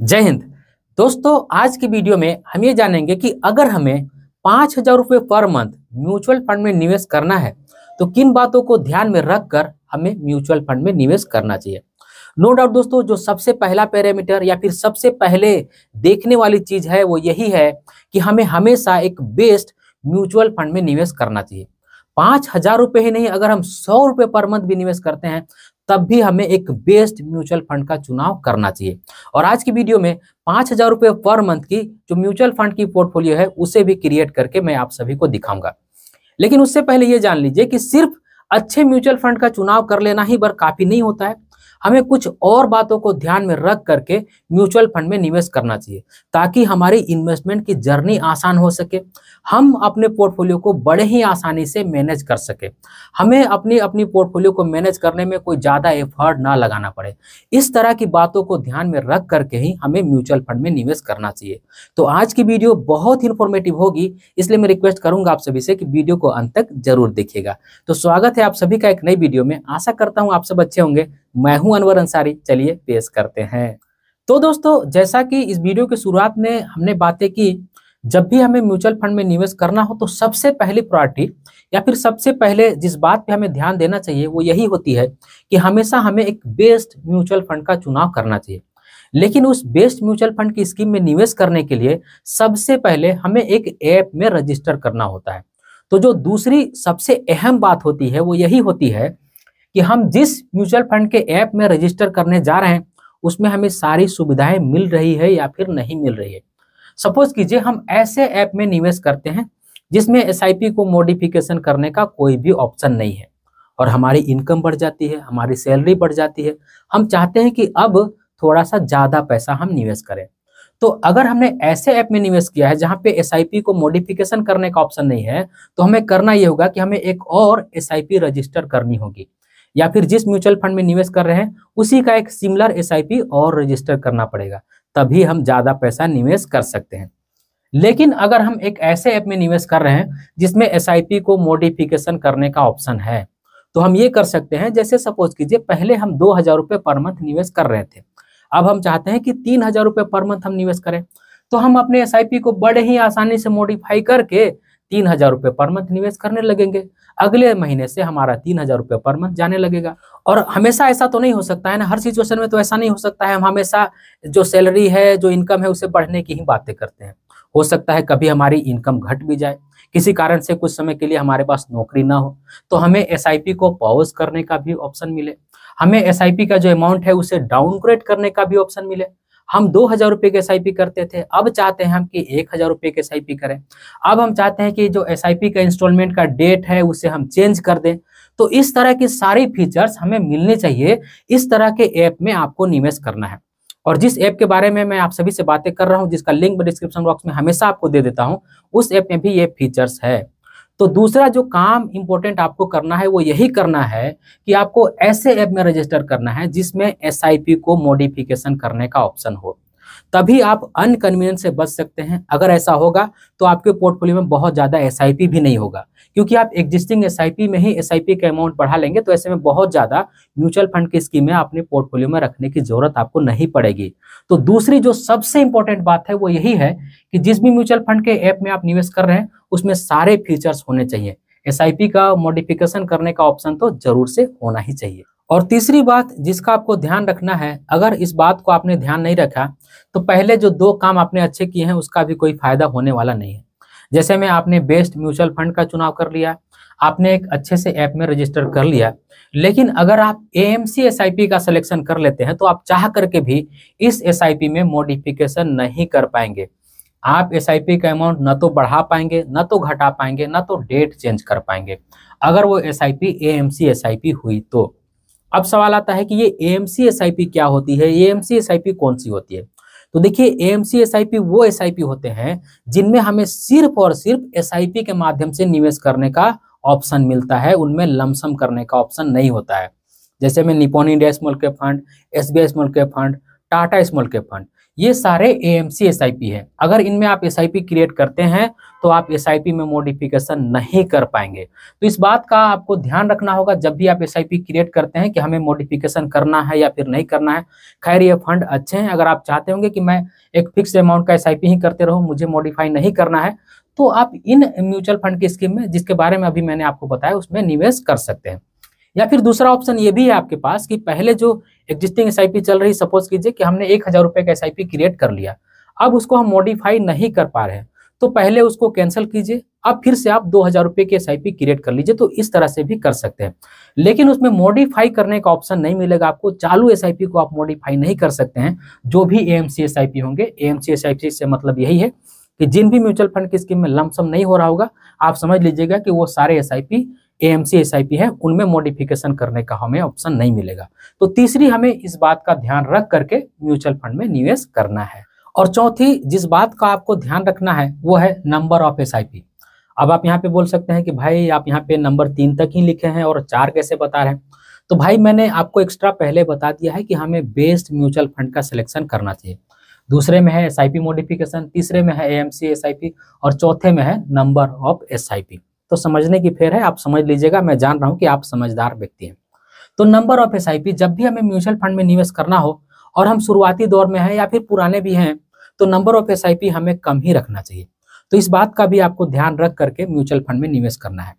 जय हिंद। दोस्तों, आज की वीडियो में हम ये जानेंगे कि अगर हमें पाँच हज़ार रुपये पर मंथ म्यूचुअल फंड में निवेश करना है तो किन बातों को ध्यान में रखकर हमें म्यूचुअल फंड में निवेश करना चाहिए। नो डाउट दोस्तों, जो सबसे पहला पैरामीटर या फिर सबसे पहले देखने वाली चीज़ है, वो यही है कि हमें हमेशा एक बेस्ट म्यूचुअल फंड में निवेश करना चाहिए। पाँच हज़ार रुपए ही नहीं, अगर हम सौ रुपए पर मंथ भी निवेश करते हैं तब भी हमें एक बेस्ट म्यूचुअल फंड का चुनाव करना चाहिए। और आज की वीडियो में पाँच हज़ार रुपये पर मंथ की जो म्यूचुअल फंड की पोर्टफोलियो है, उसे भी क्रिएट करके मैं आप सभी को दिखाऊँगा। लेकिन उससे पहले ये जान लीजिए कि सिर्फ़ अच्छे म्यूचुअल फंड का चुनाव कर लेना ही बर काफ़ी नहीं होता है। हमें कुछ और बातों को ध्यान में रख करके म्यूचुअल फंड में निवेश करना चाहिए, ताकि हमारी इन्वेस्टमेंट की जर्नी आसान हो सके। हम अपने पोर्टफोलियो को बड़े ही आसानी से मैनेज कर सके। हमें अपनी अपनी पोर्टफोलियो को मैनेज करने में कोई ज़्यादा एफर्ट ना लगाना पड़े। इस तरह की बातों को ध्यान में रख करके ही हमें म्यूचुअल फंड में निवेश करना चाहिए। तो आज की वीडियो बहुत इन्फॉर्मेटिव होगी, इसलिए मैं रिक्वेस्ट करूँगा आप सभी से कि वीडियो को अंत तक ज़रूर देखिएगा। तो स्वागत है आप सभी का एक नई वीडियो में। आशा करता हूँ आप सब अच्छे होंगे। मैं हूँ अनवर अंसारी, चलिए पेश करते हैं। तो दोस्तों, जैसा कि इस वीडियो की शुरुआत में हमने बातें की, जब भी हमें म्यूचुअल फंड में निवेश करना हो तो सबसे पहली प्रायोरिटी या फिर सबसे पहले जिस बात पे हमें ध्यान देना चाहिए, वो यही होती है कि हमेशा हमें एक बेस्ट म्यूचुअल फंड का चुनाव करना चाहिए। लेकिन उस बेस्ट म्यूचुअल फंड की स्कीम में निवेश करने के लिए सबसे पहले हमें एक ऐप में रजिस्टर करना होता है। तो जो दूसरी सबसे अहम बात होती है, वो यही होती है कि हम जिस म्यूचुअल फंड के ऐप में रजिस्टर करने जा रहे हैं, उसमें हमें सारी सुविधाएँ मिल रही है या फिर नहीं मिल रही है। सपोज़ कीजिए हम ऐसे ऐप में निवेश करते हैं, जिसमें एसआईपी को मॉडिफिकेशन करने का कोई भी ऑप्शन नहीं है और हमारी इनकम बढ़ जाती है, हमारी सैलरी बढ़ जाती है। हम चाहते हैं कि अब थोड़ा सा ज़्यादा पैसा हम निवेश करें। तो अगर हमने ऐसे ऐप में निवेश किया है, जहाँ पे एसआईपी को मॉडिफिकेशन करने का ऑप्शन नहीं है तो हमें करना ये होगा कि हमें एक और एसआईपी रजिस्टर करनी होगी। या फिर जिस म्यूचुअल फंड में निवेश कर रहे हैं, उसी का एक सिमिलर एसआईपी और रजिस्टर करना पड़ेगा। तभी हम ज़्यादा पैसा निवेश कर सकते हैं। लेकिन अगर हम एक ऐसे ऐप में निवेश कर रहे हैं, जिसमें एसआईपी को मॉडिफिकेशन करने का ऑप्शन है तो हम ये कर सकते हैं, जैसे सपोज़ कीजिए, पहले हम दो हज़ार पर मंथ निवेश कर रहे थे। अब हम चाहते हैं कि तीन हज़ार पर मंथ हम निवेश करें। तो हम अपने एसआईपी को बड़े ही आसानी से मॉडिफाई करके तीन हज़ार पर मंथ निवेश करने लगेंगे। अगले महीने से हमारा तीन हज़ार रुपये पर मंथ जाने लगेगा। और हमेशा ऐसा तो नहीं हो सकता है ना, हर सिचुएशन में तो ऐसा नहीं हो सकता है। हम हमेशा जो सैलरी है, जो इनकम है, उसे बढ़ने की ही बातें करते हैं। हो सकता है कभी हमारी इनकम घट भी जाए। किसी कारण से कुछ समय के लिए हमारे पास नौकरी ना हो तो हमें एसआईपी को पॉज करने का भी ऑप्शन मिले। हमें एसआईपी का जो अमाउंट है, उसे डाउनग्रेड करने का भी ऑप्शन मिले। हम दो हज़ार रुपये के एस करते थे, अब चाहते हैं हम कि एक हज़ार रुपये के एस करें। अब हम चाहते हैं कि जो एस का इंस्टॉलमेंट का डेट है, उसे हम चेंज कर दें। तो इस तरह की सारी फीचर्स हमें मिलने चाहिए। इस तरह के ऐप में आपको निवेश करना है। और जिस ऐप के बारे में मैं आप सभी से बातें कर रहा हूँ, जिसका लिंक डिस्क्रिप्शन बॉक्स में हमेशा आपको दे देता हूँ, उस ऐप में भी ये फीचर्स है। तो दूसरा जो काम इंपॉर्टेंट आपको करना है, वो यही करना है कि आपको ऐसे ऐप में रजिस्टर करना है जिसमें एसआईपी को मॉडिफिकेशन करने का ऑप्शन हो। तभी आप अनकन्वीनियंस से बच सकते हैं। अगर ऐसा होगा तो आपके पोर्टफोलियो में बहुत ज़्यादा एसआईपी भी नहीं होगा। क्योंकि आप एग्जिस्टिंग एस में ही एस के अमाउंट बढ़ा लेंगे तो ऐसे में बहुत ज़्यादा म्यूचुअल फंड की स्कीमें अपने पोर्टफोलियो में रखने की ज़रूरत आपको नहीं पड़ेगी। तो दूसरी जो सबसे इंपॉर्टेंट बात है, वो यही है कि जिस भी म्यूचुअल फंड के ऐप में आप निवेश कर रहे हैं, उसमें सारे फीचर्स होने चाहिए। एसआईपी का मॉडिफिकेशन करने का ऑप्शन तो ज़रूर से होना ही चाहिए। और तीसरी बात जिसका आपको ध्यान रखना है, अगर इस बात को आपने ध्यान नहीं रखा तो पहले जो दो काम आपने अच्छे किए हैं, उसका भी कोई फ़ायदा होने वाला नहीं है। जैसे में आपने बेस्ट म्यूचुअल फंड का चुनाव कर लिया, आपने एक अच्छे से ऐप में रजिस्टर कर लिया, लेकिन अगर आप ए एम का सिलेक्शन कर लेते हैं तो आप चाह करके भी इस एसआईपी में मॉडिफिकेशन नहीं कर पाएँगे। आप एसआईपी का अमाउंट न तो बढ़ा पाएँगे, न तो घटा पाएँगे, न तो डेट चेंज कर पाएँगे। अगर वो S I P M C S I P हुई तो। अब सवाल आता है कि ये ए क्या होती है? ए कौन सी होती है? तो देखिए ए वो एस आई पी होते हैं जिनमें हमें सिर्फ़ और सिर्फ़ एस आई पी के माध्यम से निवेश करने का ऑप्शन मिलता है। उनमें लमसम करने का ऑप्शन नहीं होता है। जैसे में Nippon India small cap fund, S B I small cap fund, Tata small cap fund. ये सारे A M C S I P है। अगर इनमें आप एस आई पी क्रिएट करते हैं तो आप एस आई पी में मॉडिफिकेशन नहीं कर पाएँगे। तो इस बात का आपको ध्यान रखना होगा, जब भी आप एस आई पी क्रिएट करते हैं कि हमें मॉडिफिकेशन करना है या फिर नहीं करना है, खैर ये फंड अच्छे हैं। अगर आप चाहते होंगे कि मैं एक फिक्स अमाउंट का एस आई पी ही करते रहूँ, मुझे मॉडिफाई नहीं करना है तो आप इन म्यूचुअल फंड की स्कीम में, जिसके बारे में अभी मैंने आपको बताया, उसमें निवेश कर सकते हैं। या फिर दूसरा ऑप्शन ये भी है आपके पास कि पहले जो एग्जिस्टिंग एसआईपी चल रही सपोज़ कीजिए कि हमने एक हज़ार रुपए का एसआईपी क्रिएट कर लिया, अब उसको हम मॉडिफाई नहीं कर पा रहे हैं तो पहले उसको कैंसिल कीजिए, अब फिर से आप दो हज़ार रुपए की एस क्रिएट कर लीजिए तो इस तरह से भी कर सकते हैं। लेकिन उसमें मॉडिफाई करने का ऑप्शन नहीं मिलेगा आपको, चालू एसआईपी को आप मॉडिफाई नहीं कर सकते हैं, जो भी ए एम होंगे ए एम से मतलब यही है कि जिन भी म्यूचुअल फंड की स्कीम में लमसम नहीं हो रहा होगा, आप समझ लीजिएगा कि वो सारे एसआईपी एएमसी एसआईपी है, उनमें मॉडिफिकेशन करने का हमें ऑप्शन नहीं मिलेगा। तो तीसरी हमें इस बात का ध्यान रख करके म्यूचुअल फंड में निवेश करना है। और चौथी, जिस बात का आपको ध्यान रखना है, वो है नंबर ऑफ़ एसआईपी अब आप यहाँ पे बोल सकते हैं कि भाई, आप यहाँ पे नंबर तीन तक ही लिखे हैं और चार कैसे बता रहे हैं? तो भाई, मैंने आपको एक्स्ट्रा पहले बता दिया है कि हमें बेस्ड म्यूचुअल फंड का सिलेक्शन करना चाहिए। दूसरे में है एस मॉडिफिकेशन तीसरे में है ए और चौथे में है नंबर ऑफ़ एसआईपी तो समझने की फेर है, आप समझ लीजिएगा, मैं जान रहा हूँ कि आप समझदार व्यक्ति हैं। तो नंबर ऑफ़ एसआईपी जब भी हमें म्यूचुअल फंड में निवेश करना हो और हम शुरुआती दौर में हैं या फिर पुराने भी हैं तो नंबर ऑफ़ एसआईपी हमें कम ही रखना चाहिए। तो इस बात का भी आपको ध्यान रख करके म्यूचुअल फंड में निवेश करना है।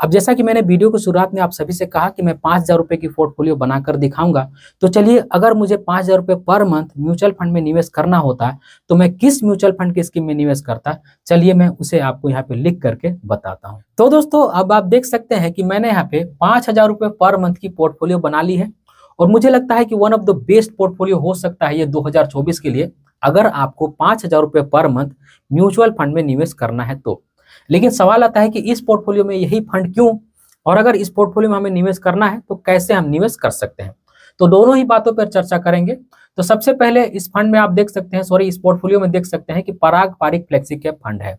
अब जैसा कि मैंने वीडियो की शुरुआत में आप सभी से कहा कि मैं पाँच हज़ार रुपए की पोर्टफोलियो बनाकर दिखाऊँगा तो चलिए, अगर मुझे पाँच हज़ार रुपए पर मंथ म्यूचुअल फंड में निवेश करना होता है तो मैं किस म्यूचुअल फंड की स्कीम में निवेश करता? चलिए, मैं उसे आपको यहाँ पे लिख करके बताता हूँ। तो दोस्तों, अब आप देख सकते हैं कि मैंने यहाँ पे पाँच हज़ार रुपए पर मंथ की पोर्टफोलियो बना ली है, और मुझे लगता है कि one of the best portfolio हो सकता है ये 2024 के लिए, अगर आपको पाँच हज़ार पर मंथ म्यूचुअल फंड में निवेश करना है तो। लेकिन सवाल आता है कि इस पोर्टफोलियो में यही फंड क्यों? और अगर इस पोर्टफोलियो में हमें निवेश करना है तो कैसे हम निवेश कर सकते हैं? तो दोनों ही बातों पर चर्चा करेंगे। तो सबसे पहले इस फंड में आप देख सकते हैं, सॉरी, इस पोर्टफोलियो में देख सकते हैं कि Parag Parikh flexi cap fund है।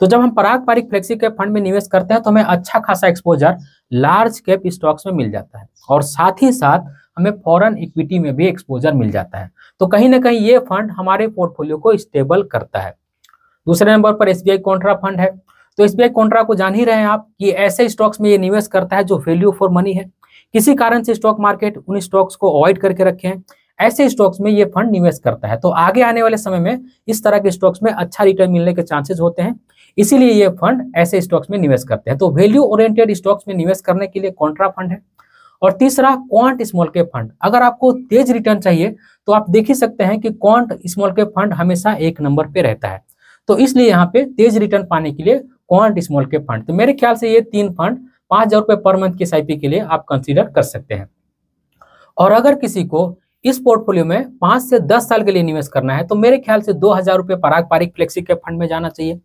तो जब हम Parag Parikh flexi cap fund में निवेश करते हैं तो हमें अच्छा खासा एक्सपोजर लार्ज कैप स्टॉक्स में मिल जाता है। और साथ ही साथ हमें फॉरेन इक्विटी में भी एक्सपोजर मिल जाता है। तो कहीं ना कहीं ये फंड हमारे पोर्टफोलियो को स्टेबल करता है। दूसरे नंबर पर एसबीआई कॉन्ट्रा फंड है। तो एसबीआई कॉन्ट्रा को जान ही रहे हैं आप कि ऐसे स्टॉक्स में ये निवेश करता है जो वैल्यू फॉर मनी है। किसी कारण से स्टॉक मार्केट उन स्टॉक्स को अवॉइड करके रखे हैं। ऐसे स्टॉक्स में ये फंड निवेश करता है। तो आगे आने वाले समय में इस तरह के स्टॉक्स में अच्छा रिटर्न मिलने के चांसेस होते हैं। इसीलिए ये फंड ऐसे स्टॉक्स में निवेश करते हैं। तो वैल्यू ओरिएंटेड स्टॉक्स में निवेश करने के लिए कॉन्ट्रा फंड है। और तीसरा क्वांट स्मॉल कैप फंड अगर आपको तेज रिटर्न चाहिए तो आप देख ही सकते हैं कि क्वांट स्मॉल कैप फंड हमेशा एक नंबर पे रहता है। तो इसलिए यहाँ पे तेज रिटर्न पाने के लिए क्वांट स्मॉल के फंड तो मेरे ख्याल से ये तीन फंड पाँच हज़ार रुपए पर मंथ की एस के लिए आप कंसीडर कर सकते हैं। और अगर किसी को इस पोर्टफोलियो में पाँच से दस साल के लिए निवेश करना है तो मेरे ख्याल से दो हज़ार रुपए पराग पारिक फ्लेक्सी के फंड में जाना चाहिए।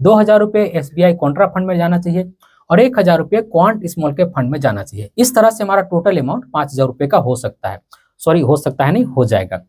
दो हज़ार रुपए एस कॉन्ट्रा फंड में जाना चाहिए और एक हज़ार रुपये क्वांट स्मॉल के फंड में जाना चाहिए। इस तरह से हमारा टोटल अमाउंट पाँच हज़ार रुपए का हो सकता है। सॉरी हो सकता है नहीं, हो जाएगा।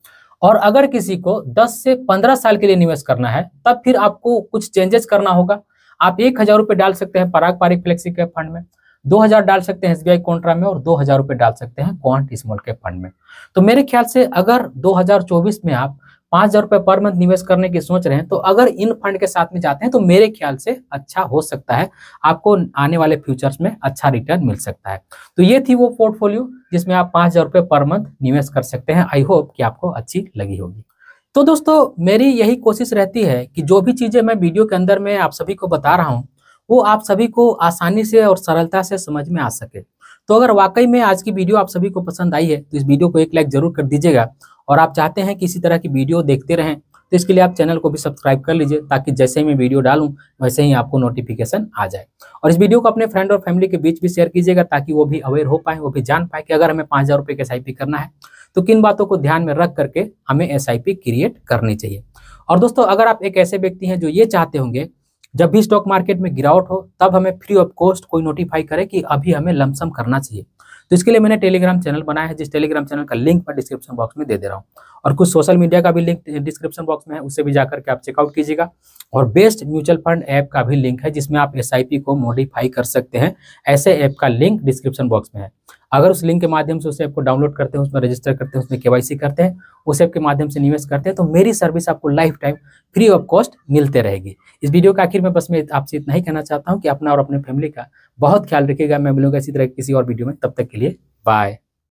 और अगर किसी को 10 से 15 साल के लिए निवेश करना है, तब फिर आपको कुछ चेंजेस करना होगा। आप एक हज़ार रुपये डाल सकते हैं पराग पारिक फ्लेक्सी के फंड में, दो हज़ार डाल सकते हैं एसबीआई कॉन्ट्रा में और दो हज़ार रुपये डाल सकते हैं क्वांट स्मॉल के फंड में। तो मेरे ख्याल से अगर 2024 में आप पाँच हज़ार रुपए पर मंथ निवेश करने की सोच रहे हैं तो अगर इन फंड के साथ में जाते हैं तो मेरे ख्याल से अच्छा हो सकता है। आपको आने वाले फ्यूचर्स में अच्छा रिटर्न मिल सकता है। तो ये थी वो पोर्टफोलियो जिसमें आप पाँच हज़ार रुपए पर मंथ निवेश कर सकते हैं। आई होप कि आपको अच्छी लगी होगी। तो दोस्तों, मेरी यही कोशिश रहती है कि जो भी चीज़ें मैं वीडियो के अंदर में आप सभी को बता रहा हूँ, वो आप सभी को आसानी से और सरलता से समझ में आ सके। तो अगर वाकई में आज की वीडियो आप सभी को पसंद आई है तो इस वीडियो को एक लाइक ज़रूर कर दीजिएगा। और आप चाहते हैं कि इसी तरह की वीडियो देखते रहें तो इसके लिए आप चैनल को भी सब्सक्राइब कर लीजिए, ताकि जैसे ही मैं वीडियो डालूं, वैसे ही आपको नोटिफिकेशन आ जाए। और इस वीडियो को अपने फ्रेंड और फैमिली के बीच भी शेयर कीजिएगा, ताकि वो भी अवेयर हो पाए, वो भी जान पाए कि अगर हमें पाँच हज़ार का एस करना है तो किन बातों को ध्यान में रख करके हमें एसआईपी क्रिएट करनी चाहिए। और दोस्तों, अगर आप एक ऐसे व्यक्ति हैं जो ये चाहते होंगे जब भी स्टॉक मार्केट में गिरावट हो, तब हमें फ्री ऑफ़ कॉस्ट कोई नोटिफाई करे कि अभी हमें लमसम करना चाहिए। तो इसके लिए मैंने टेलीग्राम चैनल बनाया है, जिस टेलीग्राम चैनल का लिंक मैं डिस्क्रिप्शन बॉक्स में दे दे रहा हूँ। और कुछ सोशल मीडिया का भी लिंक डिस्क्रिप्शन बॉक्स में है उससे भी जाकर के आप चेकआउट कीजिएगा। और बेस्ट म्यूचुअल फंड ऐप का भी लिंक है, जिसमें आप एसआईपी को मॉडिफाई कर सकते हैं। ऐसे ऐप का लिंक डिस्क्रिप्शन बॉक्स में है। अगर उस लिंक के माध्यम से उस ऐप को डाउनलोड करते हैं, उसमें रजिस्टर करते हैं, उसमें के करते हैं, उस ऐप के माध्यम से निवेश करते हैं तो मेरी सर्विस आपको life time free of cost मिलते रहेगी। इस वीडियो का आखिर में बस मैं आपसे इतना ही कहना चाहता हूँ कि अपना और अपने फैमिली का बहुत ख्याल रखिएगा। मैं मिलूँगा इसी तरह किसी और वीडियो में। तब तक के लिए बाय